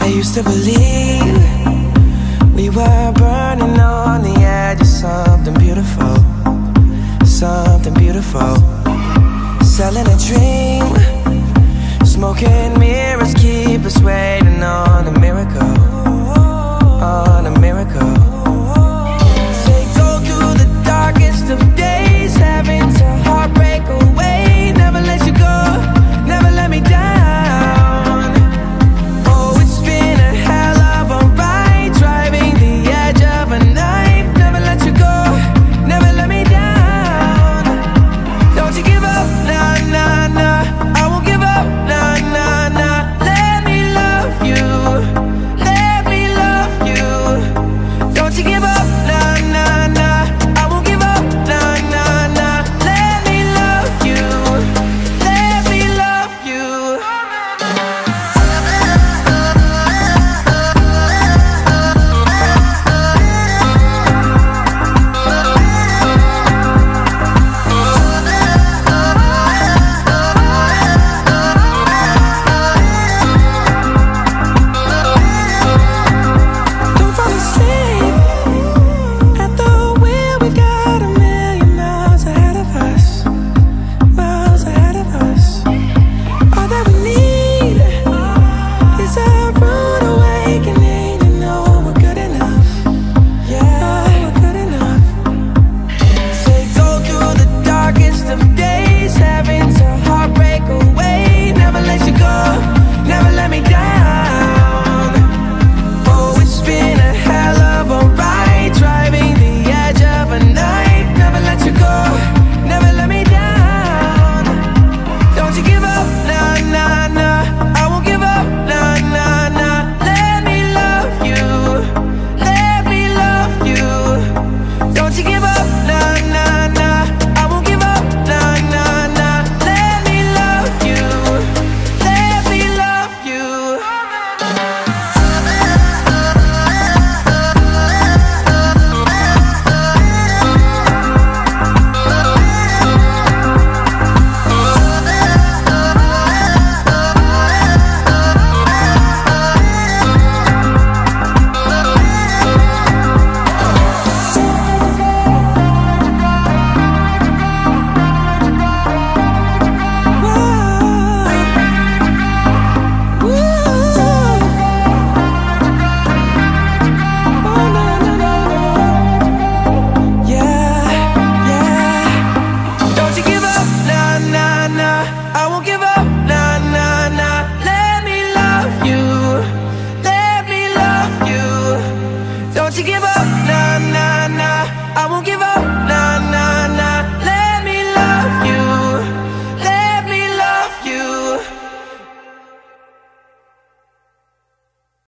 I used to believe we were broken to give up.